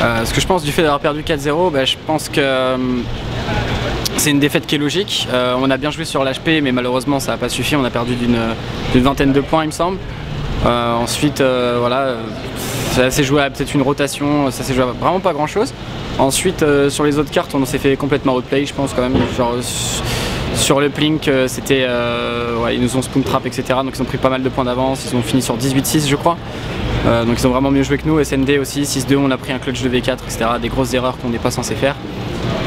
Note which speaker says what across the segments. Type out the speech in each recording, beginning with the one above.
Speaker 1: ce que je pense du fait d'avoir perdu 4-0, bah, je pense que c'est une défaite qui est logique. on a bien joué sur l'HP, mais malheureusement ça n'a pas suffi. On a perdu d'une vingtaine de points, il me semble. ensuite, voilà, ça s'est joué à peut-être une rotation, ça s'est joué à vraiment pas grand chose. Ensuite, sur les autres cartes, on s'est fait complètement outplay, je pense quand même. Sur le Plink, euh, c'était, euh, ils nous ont spoon trap, etc. Donc ils ont pris pas mal de points d'avance. Ils ont fini sur 18-6, je crois. Euh, donc ils ont vraiment mieux joué que nous. SND aussi, 6-2, on a pris un clutch de V4, etc. Des grosses erreurs qu'on n'est pas censé faire.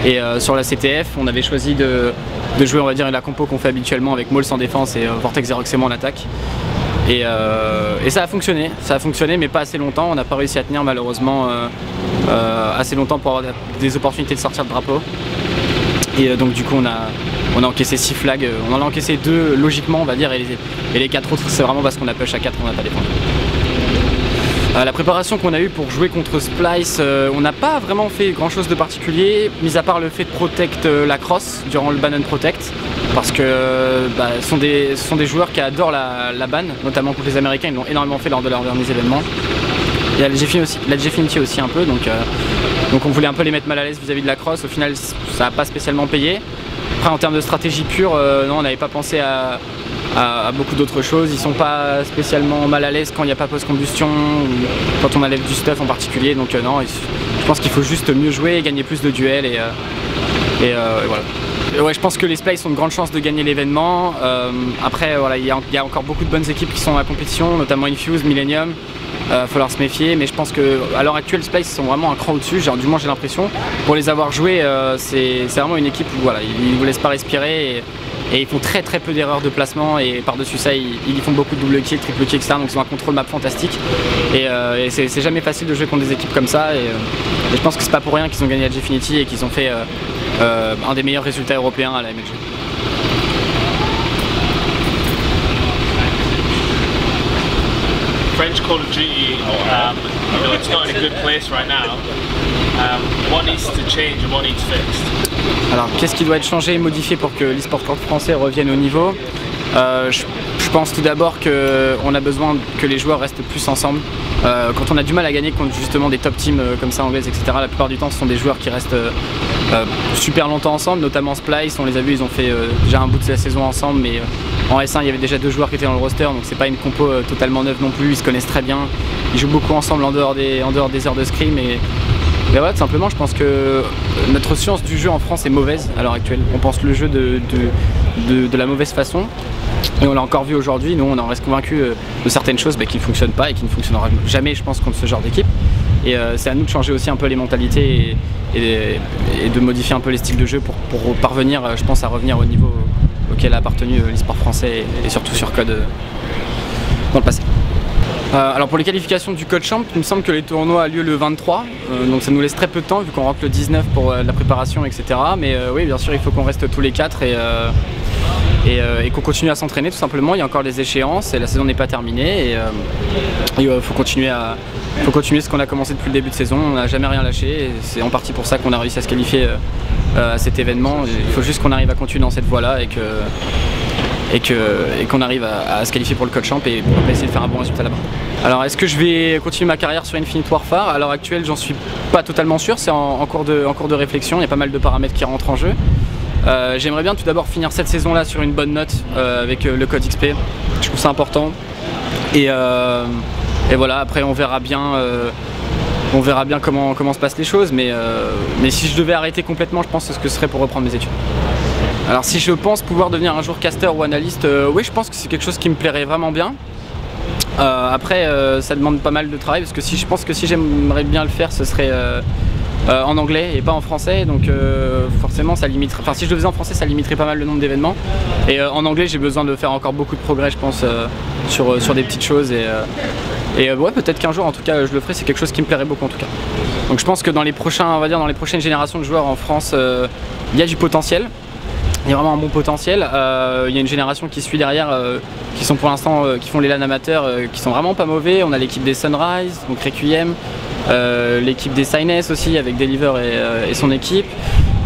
Speaker 1: Et sur la CTF, on avait choisi de, jouer, on va dire, la compo qu'on fait habituellement avec Maul en défense et Vortex Xeroxemo en attaque. Et, ça a fonctionné, ça a fonctionné mais pas assez longtemps, on n'a pas réussi à tenir malheureusement assez longtemps pour avoir des opportunités de sortir de drapeau. Et donc du coup on a, on a encaissé 6 flags, euh, on en a encaissé 2 logiquement on va dire et les, 4 autres c'est vraiment parce qu'on a push à 4 on n'a pas défendu. Euh, la préparation qu'on a eue pour jouer contre Splice, euh, on n'a pas vraiment fait grand chose de particulier, mis à part le fait de protect la cross durant le ban and protect, parce que bah, ce, sont des, joueurs qui adorent la, ban, notamment contre les Américains, ils l'ont énormément fait lors de leurs derniers événements. Il y a la Gfinity aussi, un peu, donc, donc on voulait un peu les mettre mal à l'aise vis-à-vis de la cross, au final ça n'a pas spécialement payé. Après en termes de stratégie pure, euh, non on n'avait pas pensé à, beaucoup d'autres choses. Ils sont pas spécialement mal à l'aise quand il n'y a pas post-combustion ou quand on enlève du stuff en particulier. Donc euh, non, je pense qu'il faut juste mieux jouer, gagner plus de duels et, euh, voilà. Ouais, je pense que les Splice ont de grandes chances de gagner l'événement. après, voilà, il y, a encore beaucoup de bonnes équipes qui sont dans la compétition, notamment Infuse, Millennium. Il va falloir se méfier, mais je pense qu'à l'heure actuelle, Space sont vraiment un cran au-dessus, du moins j'ai l'impression. Pour les avoir joués, euh, c'est vraiment une équipe où voilà, ils ne vous laissent pas respirer ils font très très peu d'erreurs de placement et par-dessus ça ils, font beaucoup de double kill, triple kill, etc. Donc ils ont un contrôle map fantastique et, euh, c'est jamais facile de jouer contre des équipes comme ça et, euh, je pense que c'est pas pour rien qu'ils ont gagné à Gfinity et qu'ils ont fait un des meilleurs résultats européens à la MLG.
Speaker 2: French Call of place. Um?
Speaker 1: Alors, qu'est-ce qui doit être changé et modifié pour que l'e-sport français revienne au niveau? Euh, je, pense tout d'abord qu'on a besoin que les joueurs restent plus ensemble. Euh, quand on a du mal à gagner contre justement des top teams euh, comme ça anglaises, etc., la plupart du temps ce sont des joueurs qui restent super longtemps ensemble, notamment Splice, on les a vus, ils ont fait déjà un bout de la saison ensemble, mais en S1 il y avait déjà deux joueurs qui étaient dans le roster, donc c'est pas une compo totalement neuve non plus, ils se connaissent très bien, ils jouent beaucoup ensemble en dehors des, en dehors des heures de scrim et mais simplement, je pense que notre science du jeu en France est mauvaise à l'heure actuelle. On pense le jeu de, de, la mauvaise façon. Et on l'a encore vu aujourd'hui, nous on en reste convaincus euh, de certaines choses bah, qui ne fonctionnent pas et qui ne fonctionneront jamais, je pense, contre ce genre d'équipe. Et euh, c'est à nous de changer aussi un peu les mentalités et, de modifier un peu les styles de jeu pour, parvenir, euh, je pense, à revenir au niveau auquel a appartenu l'e-sport français et, surtout sur Code dans le passé. Euh, alors pour les qualifications du Code Champ, il me semble que les tournois ont lieu le 23, euh, donc ça nous laisse très peu de temps vu qu'on rentre le 19 pour euh, la préparation, etc. Mais oui, bien sûr, il faut qu'on reste tous les quatre et, et, qu'on continue à s'entraîner tout simplement. Il y a encore des échéances et la saison n'est pas terminée et il faut continuer à faut continuer ce qu'on a commencé depuis le début de saison. On n'a jamais rien lâché et c'est en partie pour ça qu'on a réussi à se qualifier à cet événement. Il faut juste qu'on arrive à continuer dans cette voie-là et que et qu'on arrive à, se qualifier pour le Code Champ et pour essayer de faire un bon résultat là-bas. Alors est-ce que je vais continuer ma carrière sur Infinite Warfare? À l'heure actuelle j'en suis pas totalement sûr, c'est en, cours de, en cours de réflexion, il y a pas mal de paramètres qui rentrent en jeu. Euh, j'aimerais bien tout d'abord finir cette saison là sur une bonne note euh, avec euh, le code XP, je trouve ça important. Et, voilà, après on verra bien on verra bien comment, comment se passent les choses, mais, mais si je devais arrêter complètement, je pense ce que ce serait pour reprendre mes études. Alors si je pense pouvoir devenir un jour caster ou analyste, euh, oui je pense que c'est quelque chose qui me plairait vraiment bien. Euh, après euh, ça demande pas mal de travail parce que si je pense que si j'aimerais bien le faire ce serait en anglais et pas en français. Donc forcément ça limiterait, enfin si je le faisais en français ça limiterait pas mal le nombre d'événements. Et en anglais j'ai besoin de faire encore beaucoup de progrès je pense sur, des petites choses. Et, et ouais peut-être qu'un jour en tout cas je le ferai, c'est quelque chose qui me plairait beaucoup en tout cas. Donc je pense que dans les prochains, on va dire dans les prochaines générations de joueurs en France, il y a du potentiel il y a vraiment un bon potentiel. Euh, il y a une génération qui suit derrière, euh, qui sont pour l'instant, euh, qui font les LAN amateurs, qui sont vraiment pas mauvais. On a l'équipe des Sunrise, donc Requiem, l'équipe des Signes aussi avec Deliver et, son équipe.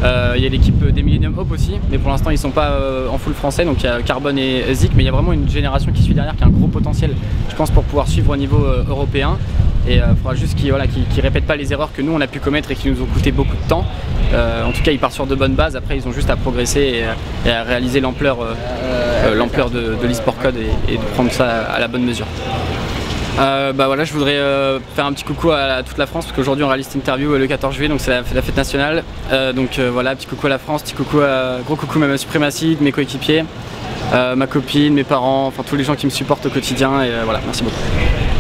Speaker 1: il y a l'équipe des Millennium Hope aussi, mais pour l'instant ils sont pas en full français, donc il y a Carbon et Zik, mais il y a vraiment une génération qui suit derrière qui a un gros potentiel, je pense, pour pouvoir suivre au niveau européen. Et il faudra juste qu'ils voilà, qu répètent pas les erreurs que nous on a pu commettre et qui nous ont coûté beaucoup de temps. en tout cas, ils partent sur de bonnes bases. Après, ils ont juste à progresser et, à réaliser l'ampleur de, l'e-sport code et, de prendre ça à la bonne mesure. Euh, bah voilà, je voudrais euh, faire un petit coucou à, toute la France parce qu'aujourd'hui on réalise cette interview euh, le 14 juillet, donc c'est la, fête nationale. donc voilà, petit coucou à la France, petit coucou à, gros coucou à Suprématie, de mes coéquipiers, ma copine, mes parents, enfin tous les gens qui me supportent au quotidien et voilà, merci beaucoup.